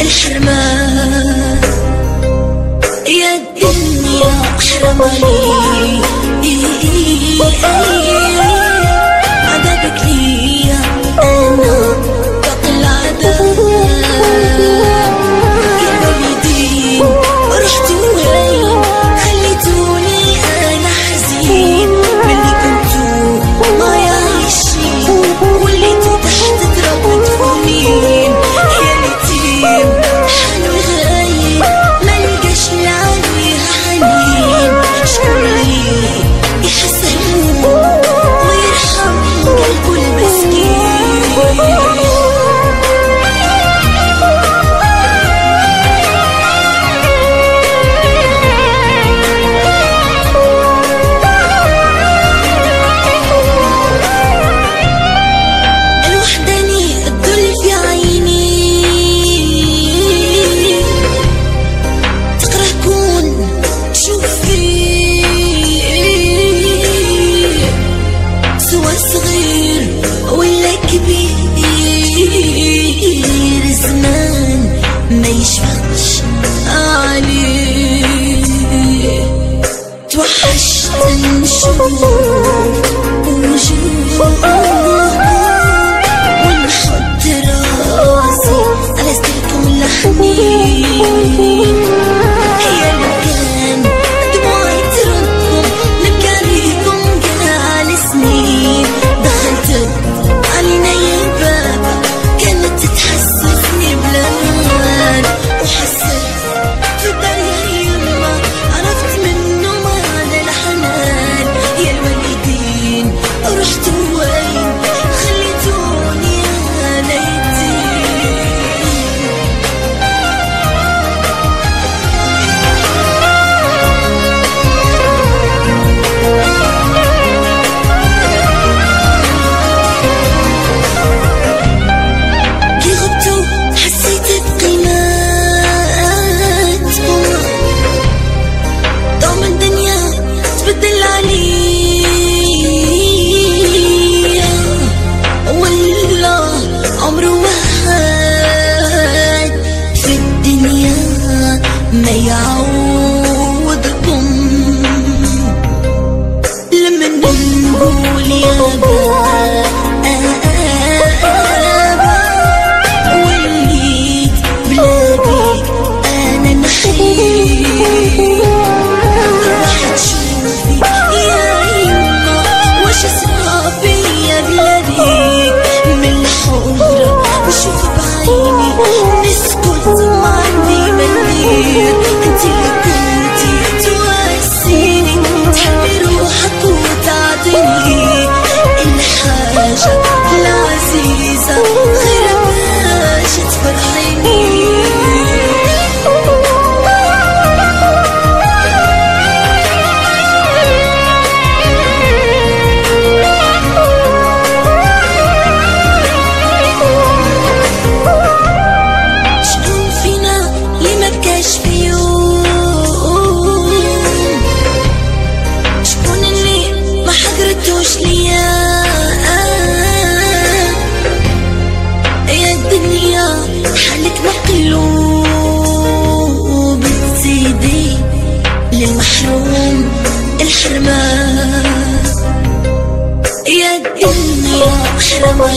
الحرمان يا الدنيا حرماني ونشط راسي على ستيكم لحني وجودكم لما نقول يا بلاد عزيزة غير ما شتفرحيني يا الدنيا محرمة